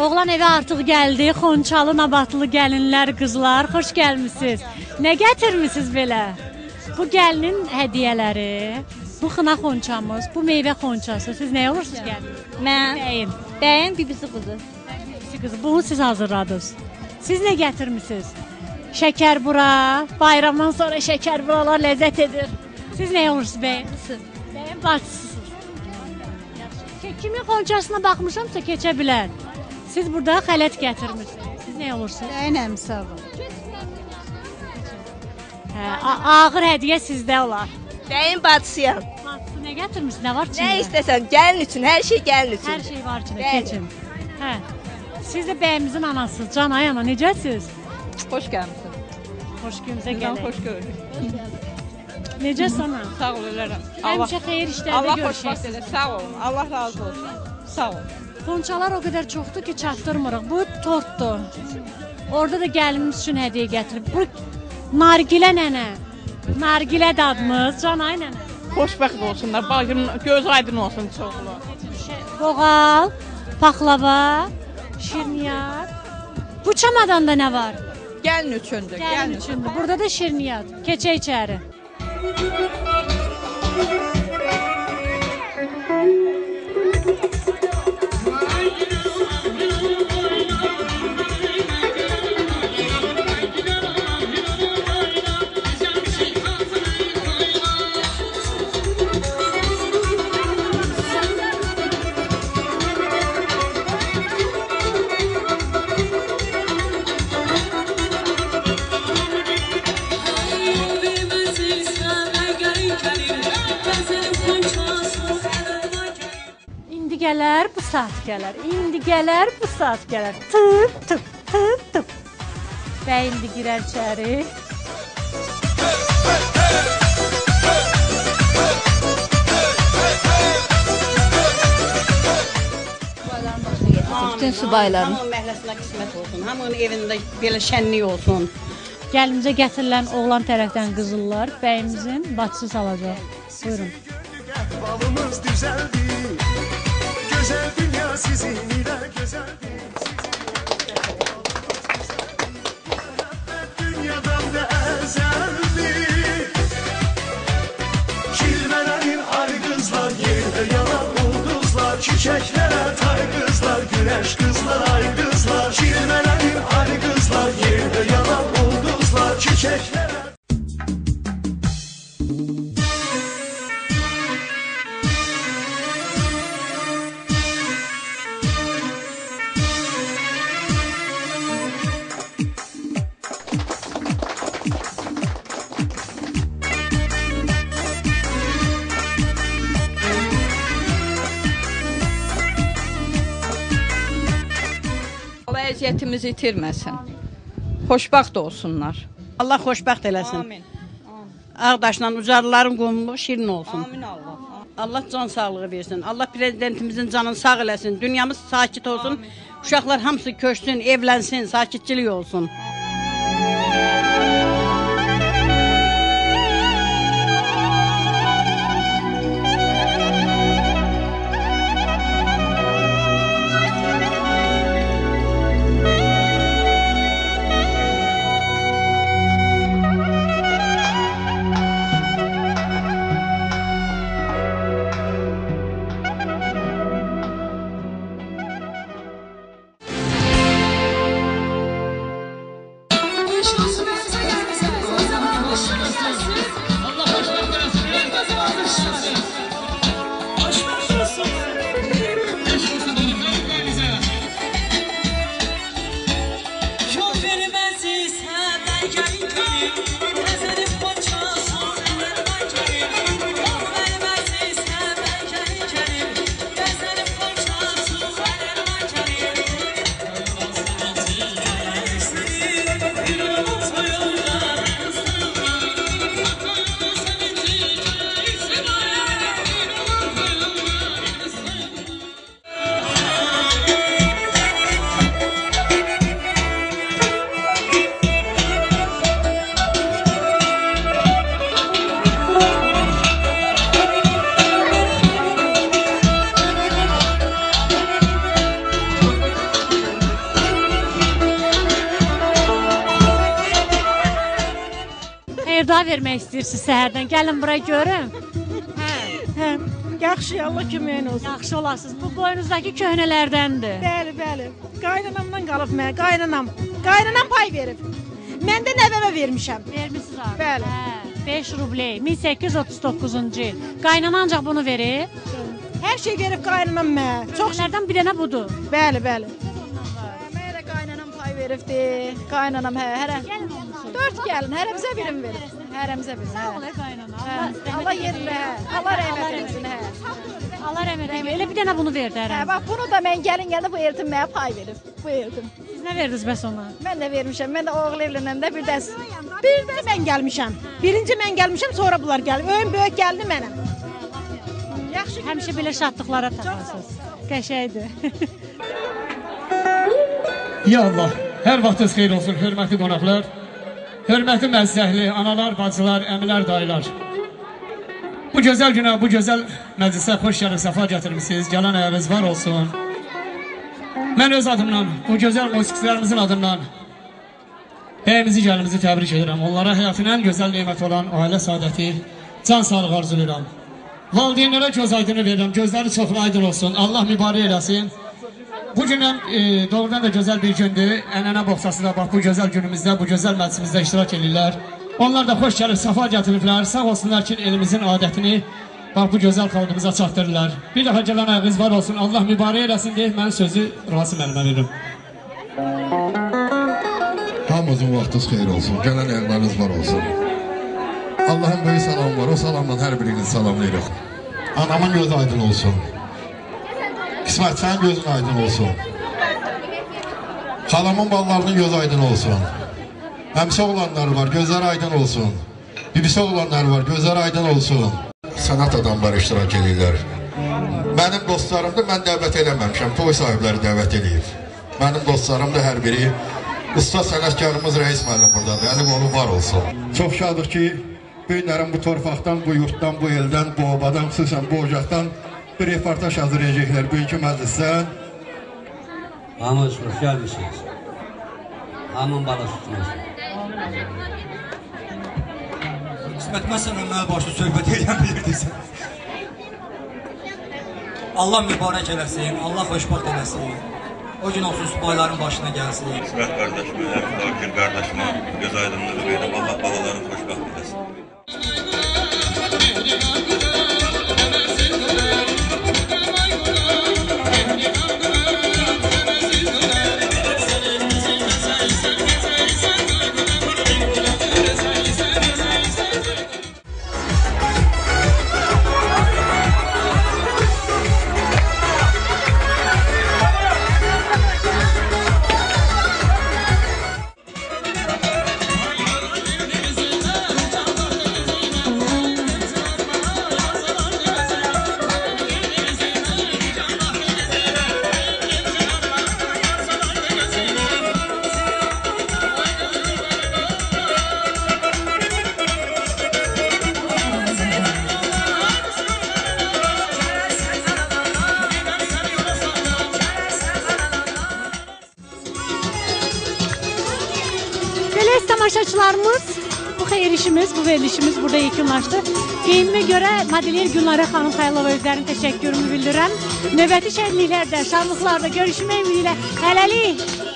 Oğlan evə artıq gəldi. Xonçalı, Nabatlı gəlinlər, qızlar, xoş gəlmisiniz. Nə gətirmisiniz belə? Bu gəlinin hədiyyələri, bu xına xonçamız, bu meyvə xonçası. Siz nə olursunuz gəlin? Mən Bəyin. bəyin bibisi qızı. Bibisi qızı, bunu siz hazırladınız. Siz nə gətirmisiniz? Şəkər bura, bayramdan sonra şəkər buralar ləzzət edir. Siz nə olursunuz bəyin? Bəyin bacısısınız. Ki- Kimin xonçasına baxmışamsa keçə bilər. Siz burada xələt gətirmisiniz. Siz nə olursunuz? Bəyinəm sağ ol. Hə, ağır hədiyyə sizdə olar. Bəyin bacısıyam. Bacısı nə gətirmisiniz? Nə var içində? Nə istəsən, gəlin üçün, hər şey gəlin üçün. Hər şey var içində. Keçin. Hə. Siz də bəyimizin anasısınız. Can ay ana necəsiz? Xoş gəlmisən. Xoş gününüzə Sizdən gələk. xoş gördük. Necəsən ana? Sağ ol ölərəm. Həmişə xeyir işlərdə Allah görüşək. xoşbəxt elə. Sağ olun. Allah razı olsun. Sağ olun. Xonçalar o qədər çoxdur ki, çatdırmırıq. Bu tortdur. Orada da gəlinimiz üçün hədiyyə gətirib. Bu nargilə nənə. Nargilə dadımız, Can ay nənə. Xoşbəxt olsunlar. Bacım göz aydın olsun çoxlu. Qoğal, paxlava, şirniyyat. Bu çamadanda nə var? Gəlin üçündür. Gəlin Gəlin. üçündür. Burada da şirniyyat. Keçə içəri. İndi gələr, bu saat gələr. İndi gələr, bu saat gələr. Tıp tıp tıp tıp. Və indi girər içəri. Bütün subayların. Hamının məhəlləsinə qismət olsun. Hamının evində belə şənlik olsun. Gəlinimizə gətirilən oğlan tərəfdən qızıllar bəyimizin bacısı salacaq. Buyurun. Balımız düzeldi Güzel dünya sizin güzeldi Dünyadan Allah əziyyətimizi itirməsin. Xoşbəxt olsunlar. Allah xoşbəxt eləsin. Amin. Ağdaşla ucarların qumluğu şirin olsun. Amin Allah. Allah can sağlığı versin. Allah prezidentimizin canını sağ eləsin. Dünyamız sakit olsun. Uşaqlar hamısı köçsün, evlənsin, sakitçilik olsun. Dua vermək istəyirsiniz səhərdən. Gəlin bura görüm. Hə. Hə, yaxşı, Allah köməyin olsun. Yaxşı olasınız. Bu boynunuzdakı köhnələrdəndir. Bəli, bəli. Qaynanamdan qalıb mənə, qaynanam. Qaynanam pay verib. Mən də nəvəmə vermişəm. Vermisiniz abi. Bəli. Hə, 5 rubley 1839-cu il. Qaynana ancaq bunu verir. Hər şey verib qaynanam mənə. Çox Köhnələrdən bir dənə budur. bəli, bəli. Mənə də qaynanam pay veribdi. Qaynanam hə, hərə. Gəlin olmusunuz. Dörd gəlin, hərəmizə birim verib. Hərəmizə birim. Sağ ol Hə. ey qaynana. Hə. Allah rəhmət yerində, hə. Allah rəhmət eləsin, hə. Allah rəhmət eylesin. Elə bir dənə bunu verdi Hə, hərə. bax bunu da mən gəlin gəldə bu eltim mənə pay verib. Bu eltim. Siz nə verdiniz bəs ona? Mən də vermişəm. Mən də oğul evlənəndə bir dəs. Bir də mən gəlmişəm. Birinci mən gəlmişəm, sonra bunlar gəlib. Öyün böyük gəldi mənəm. Yaxşı. Həmişə belə şadlıqlara tapasınız. Qəşəngdir. Ya Allah, hər vaxtınız xeyir olsun, hörmətli qonaqlar. Hörmətli məzəhli, analar, bacılar, əmilər, dayılar. Bu gözəl günə, bu gözəl məclisə xoş gəlib, səfa gətirmisiniz. Gələn ayağınız var olsun. Mən öz adımdan, bu gözəl musiqiçilərimizin adından bəyimizi, gəlimizi təbrik edirəm. Onlara həyatın ən gözəl neymət olan ailə saadəti, can sağlığı arzulayıram. Valideynlərə göz aydını verirəm, gözləri çox aydın olsun. Allah mübarək eləsin. Bu gündən e, doğrudan da gözəl bir gündür. Ənənə boxçası da bax bu gözəl günümüzdə, bu gözəl məclisimizdə iştirak edirlər. Onlar da xoş gəlib, səfa gətiriblər. Sağ olsunlar ki, elimizin adətini bax bu gözəl xalqımıza çatdırırlar. Bir dəfə gələn ayağınız var olsun. Allah mübarək eləsin deyib mən sözü Rasim əlimə verirəm. Hamımızın vaxtınız xeyir olsun. Gələn əyləriniz var olsun. Allahın böyük salamı var. O salamla hər birinizi salamlayırıq. Anamın gözü aydın olsun. İsmət sənin gözün aydın olsun. Xalamın ballarının gözü aydın olsun. Həmsə oğlanları var, gözləri aydın olsun. Bibisi oğlanları var, gözləri aydın olsun. Sənət adamları iştirak edirlər. Mənim dostlarımdır, mən dəvət eləməmişəm. Toy sahibləri dəvət eləyib. Mənim dostlarım da hər biri usta sənətkarımız Rəis müəllim buradadır. Yəni onu var olsun. Çox şadıq ki, bu günlərin bu torpaqdan, bu yurtdan, bu eldən, bu obadan, xüsusən bu ocaqdan bir reportaj hazırlayacaqlar bugünkü məclisdən. Hamınız xoş gəlmişsiniz. Hamın balası tutun olsun. İsmət məsələn mənə başlı söhbət edən bilirdisən. Allah mübarək eləsin, Allah xoşbaxt eləsin. O gün olsun subayların başına gəlsin. İsmət qardaşıma, həm Zakir qardaşıma göz aydınlığı verirəm. Allah balalarını xoşbaxt eləsin. Bu xeyir işimiz, bu verilişimiz burada yekunlaşdı. Qeymimə görə modelyər Gülnara xanım Xaylova özlərinin təşəkkürümü bildirirəm. Növbəti şənliklərdə, şanlıqlarda görüşmək ümidi ilə hələlik.